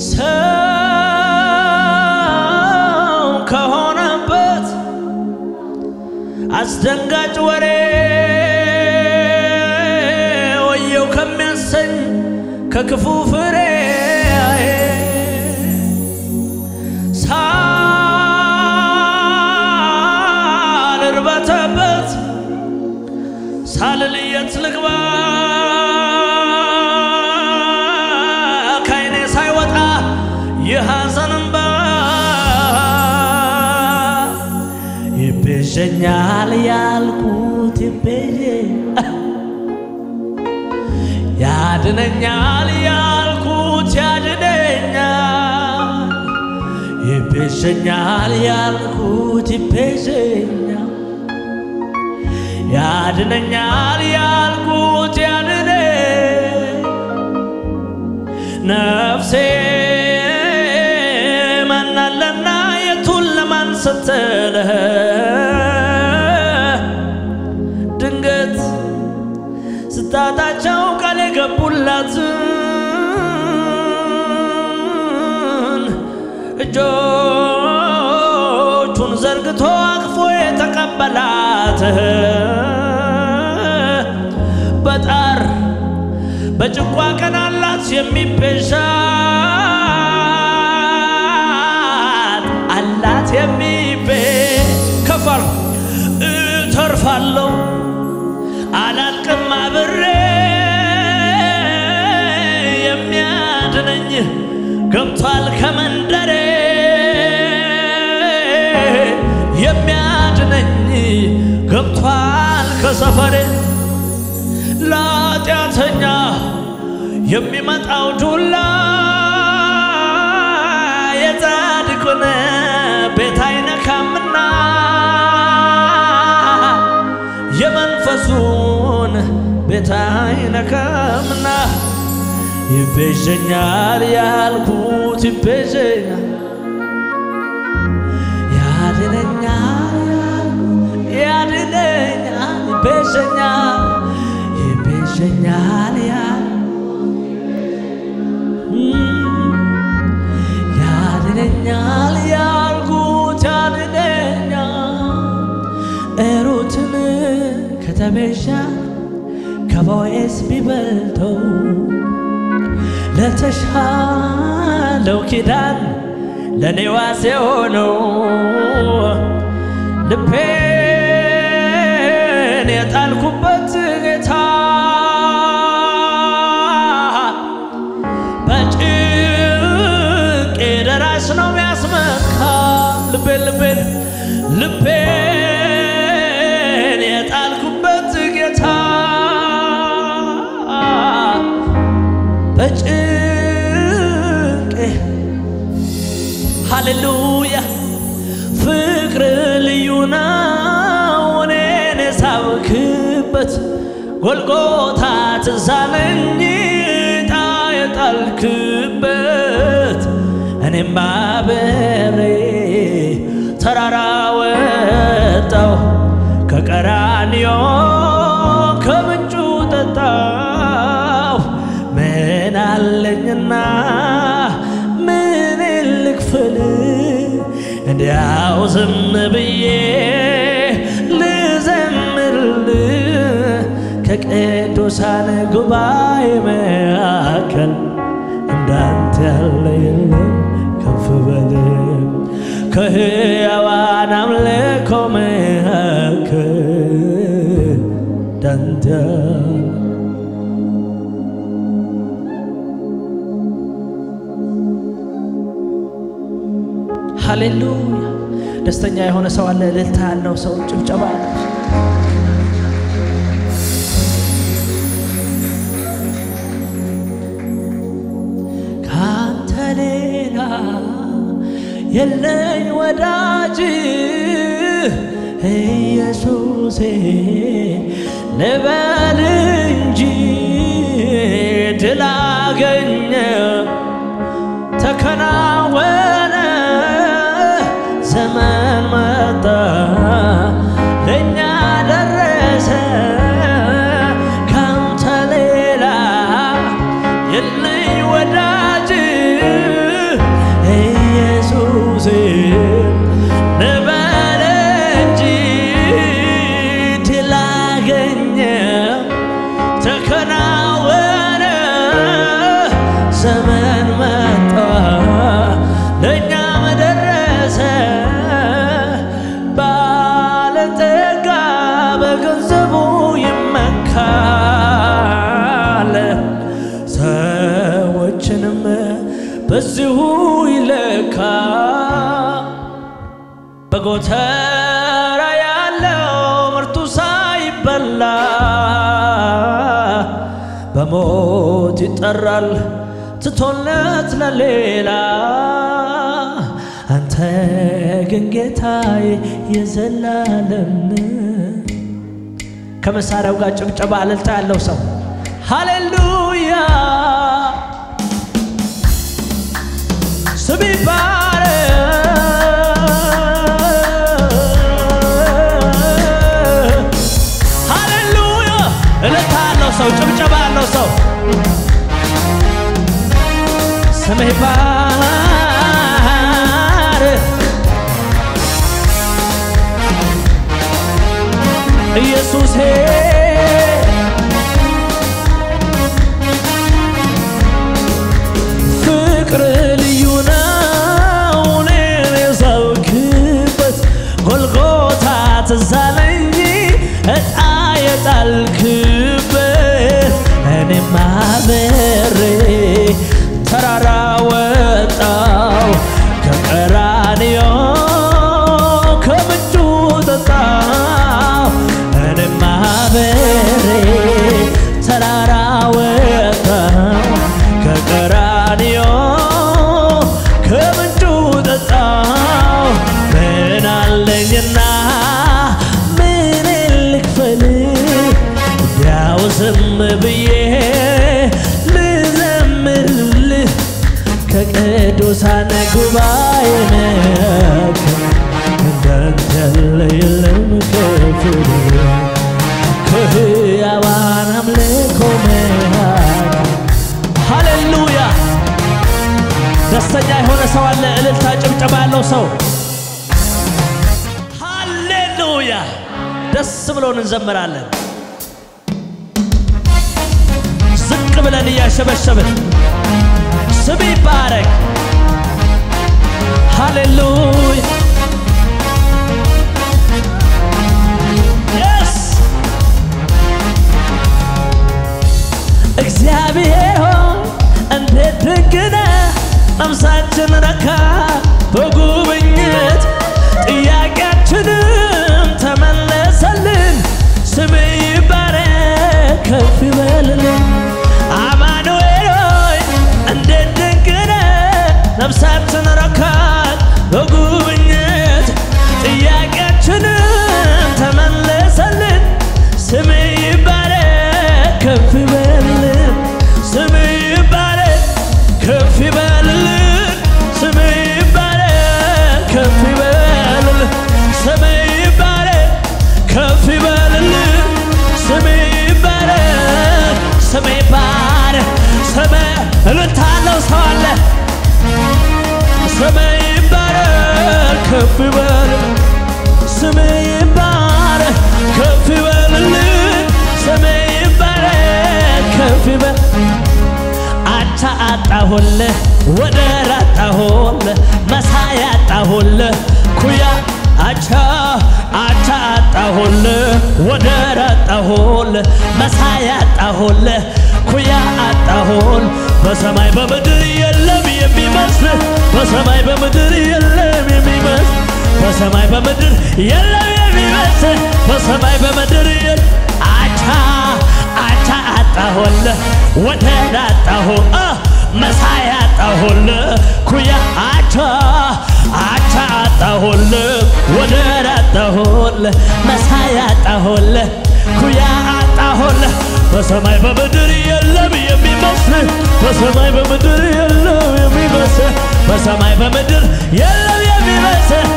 ሰው ከሆነበት አስደንጋጭ ወሬ ወየው ከሚያሰኝ ከክፉ ይቤዠኛል ያልኩት ይቤዠ ያድነኛል ያልኩት ያድነኛል ይቤዠኛል ያልኩት ይቤዠኛል ያድነኛል ያልኩት ያድነ ነፍሴ የሚቤዣት አላት የሚቤ ከፋል እተርፋለሁ አላልቅም አብሬ የሚያድነኝ ገብቷል ከመንደሬ የሚያድነኝ ገብቷል ከሰፈሬ ለኃጢአተኛ የሚመጣው ዱላ የጻድቁን ቤት አይነካምና የመንፈሱን ቤት አይነካምና ይቤዠኛል ያልኩት ይቤዠኛል ያድነኛል ያድነኛል ይቤዠኛል ከተቤዣ ከቦዔዝ ቢበልጠው ለተሻለው ኪዳን ለኔ ዋስ የሆነው ልቤን የጣልኩበት ጌታ በጭንቄ ደራሽ ነው የሚያስመካ ልቤን ልቤን የሳብክበት ጎልጎታ ትዝ አለኝ ዕጣ የጣልክበት እኔም አብሬ ተራራ ወጣው ከቀራንዮ ከምንጩ ጠጣው ምን አለኝና ምን ልክፈል እንዲያው ዝም ብዬ ከቅዱሳን ጉባኤ መካከል እንዳንተ ያለ የለም ከፍ በል ከሕያዋን አምልኮ መካከል እንዳንተ ሃሌሉያ ደስተኛ የሆነ ሰው አለ። እልልታ ያለው ሰው ጭብጨባ ያለው ሰው ካንተ ሌላ የለኝ ወዳጅ ኢየሱሴ ልበል እንጂ ድል አገኘ ተከናወነ ዘመን በዚሁ ይለካ። በጎተራ ያለው ምርቱ ሳይበላ በሞት ይጠራል ትቶለት ለሌላ። አንተ ግን ጌታዬ የዘላለም ከመሳሪያው ጋር ጭብጨባ እልልታ ያለው ሰው። ሃሌሉያ ስም ይባረክ ሃሌሉያ እልልታ ያለው ሰው ጭብጨባ ያለው ሰው ስም ከቅዱሳን ጉባኤ ነክ እንዳንተ የለም ክፍል ከሕያዋን አምልኮ ሃሌሉያ! ደስተኛ የሆነ ሰው አለ። እልልታ ጭብጨባ ያለው ሰው። ሃሌሉያ! ደስ ብሎን እንዘምራለን። ዝቅ ብለን እያሸበሸብን ሃሌሉያ ይባረክ ስም እልልታ ያለው ሰው አለ ስም ይባረክ ከፍ ይበልልን። ስም ይባረክ ከፍ ይበልልን። ስም ይባረክ ከፍ ይበል አቻ አጣሁልህ ወደር አጣሁልህ መሳይ አጣሁልህ ኩያ አቻ አቻ አጣሁልህ ወደር አጣሁልህ መሳይ አጣሁልህ ኩያ አጣሁል በሰማይ በምድር የለም የሚመስል በሰማይ በምድር የለም የሚመስል በሰማይ በምድር የለም የሚመስል በሰማይ በምድር የለም። አቻ አቻ አጣሁልህ ወደር አጣሁ መሳይ አጣሁልህ ኩያ አቻ አቻ አጣሁልህ ወደር አጣሁልህ መሳይ አጣሁልህ ኩያ አጣሁልህ በሰማይ በምድር የሚመስል በሰማይ በምድር የለም የሚመስል በሰማይ በምድር የለም የሚመስል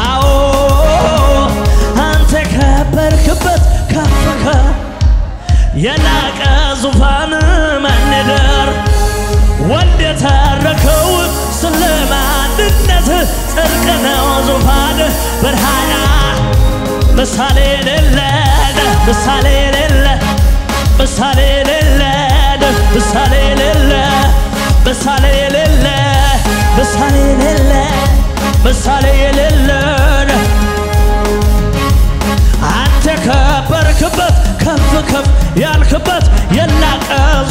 አዎ አንተ ከበርክበት ከፍ ከፍ የላቀ ዙፋን መንደር ወንድ የተረከው ስለ ማንነት ጽድቅ ነው ዙፋን ብርሃና ምሳሌ ሌለ ምሳሌ ሌለ ምሳሌ ሌለ ምሳሌ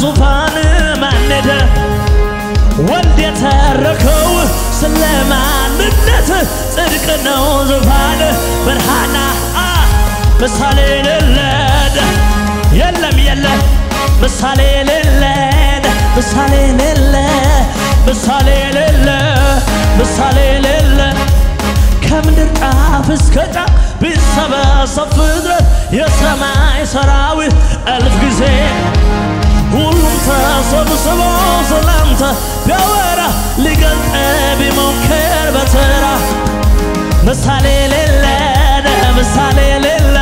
ዙፋን ማንደ ወልድ የተረከው ስለ ማንነት ጽድቅ ነው ዙፋን ብርሃና አ ምሳሌ የሌለን የለም የለ ምሳሌ የሌለን ምሳሌ የሌለ ምሳሌ የሌለ ምሳሌ የሌለ ከምድር ጫፍ እስከ ጫፍ ቢሰበሰብ ፍጥረት የሰማይ ሰራዊት እልፍ ጊዜ ሁሉም ተሰብስቦ ስላንተ ቢያወራ ሊገልጥ ቢሞክር በተራ ምሳሌ የሌለ ምሳሌ የሌለ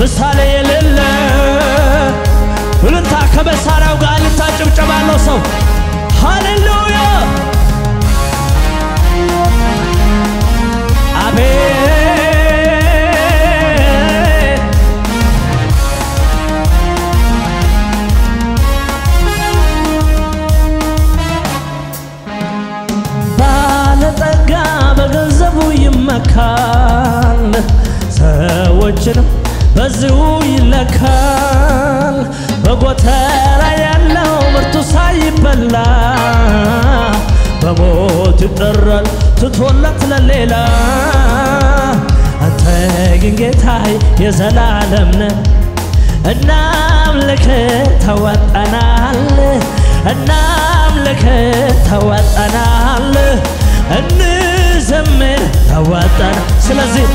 ምሳሌ የሌለ እልልታ ከመሳሪያው ጋር ያለው ሰው ሃሌሉያ በዚሁ ይለካል። በጎተራ ያለው ምርቱ ሳይበላ በሞት ይጠራል ትቶለት ለሌላ። አንተ ግን ጌታዬ የዘላለም ነህ እናምልክ ተወጠናል እናምልክ ተወጠናል እንዘምር ተወጠና ስለዚህ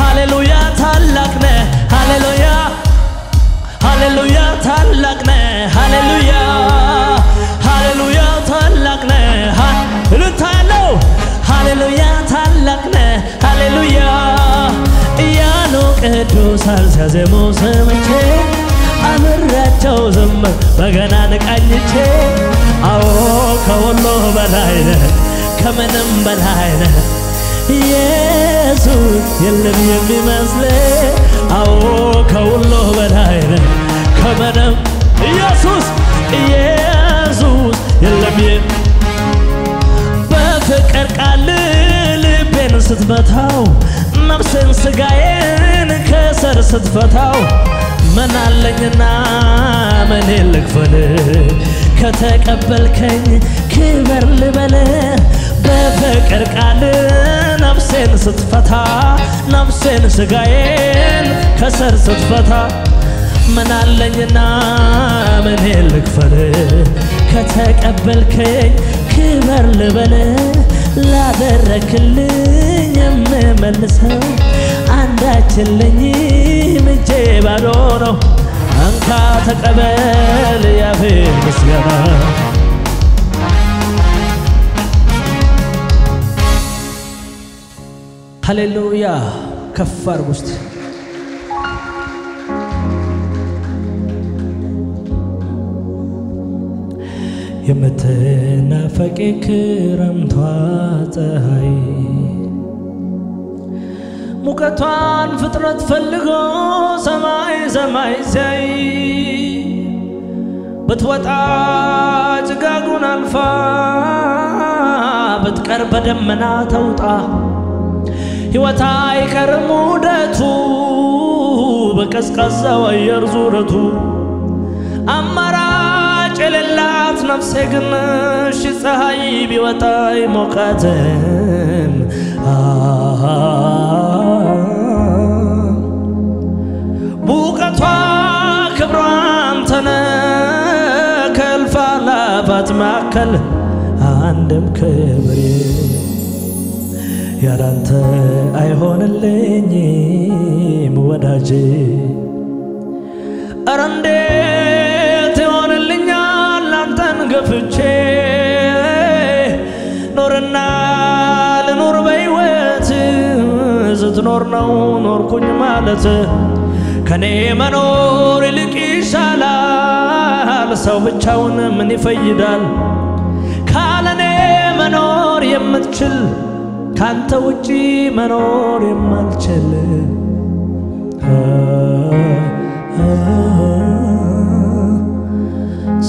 ሃሌሉያ ታላቅ ነህ ሃሌሉያ ሃሌሉያ ታላቅ ነህ ሃሌሉያ ሃሌሉያ ታላቅ ነህ። እልልታ ያለው ሃሌሉያ ታላቅ ነህ ሃሌሉያ። እያሉ ቅዱሳን ሲያዜሙ ሰምቼ አብሬያቸው ዘመር በገና ንቃኝቼ አዎ ከሁሉ በላይ ነህ ከምንም በላይ ነህ። ኢየሱስ የለም የሚመስል አዎ ከሁሉ በላይ ነህ ከምንም ኢየሱስ ኢየሱስ የለም በፍቅር ቃል ልቤን ስትመታው ነፍሴን ስጋዬን ከሰር ስትፈታው ምን አለኝና ምን ልክፈል ከተቀበልከኝ ክበር ልበል። በፍቅር ቃል ስትፈታ ነፍሴን ስጋዬን ከሰር ስትፈታ ምን አለኝና ምን ልክፈል? ከተቀበልከኝ ክበር ልበል ላደረክልኝ የምመልሰው አንዳች የለኝም እጄ ባዶ ነው። እንካ ተቀበል ያፌ ምስጋና ሃሌሉያ! ከፍ አድርጉ እስቲ። የምትናፈቂ ክረምቷ ፀሐይ ሙቀቷን ፍጥረት ፈልጎ ሰማይ ሰማይ ሲያይ ብትወጣ ጭጋጉን አልፋ ብትቀር በደመና ተውጣ ሕይወት አይቀርም ውደቱ በቀዝቃዛው አየር ዙረቱ። አማራጭ የሌላት ነፍሴ ግን እሺ ፀሐይ ቢወጣ ይሞቃትን ሙቀቷ ክብሯ አንተነ ከእልፍ አእላፋት መካከል አንድም ክብር ያላንተ አይሆንልኝም ወዳጄ። እረ እንዴት ይሆንልኛል አንተን ገፍቼ? ኖርና ልኖር በሕይወት ስትኖር ነው ኖርኩኝ ማለት። ከኔ መኖር ይልቅ ይሻላል ሰው ብቻውን ምን ይፈይዳል? ካለኔ መኖር የምትችል ካንተ ውጪ መኖር የማልችል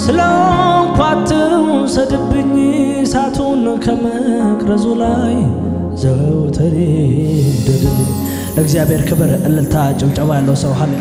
ስለሆንኩ አትውሰድብኝ እሳቱን ከመቅረዙ ላይ ዘውትር ይውደድ። ለእግዚአብሔር ክብር እልልታ ጭብጨባ ያለው ሰው ሃሌ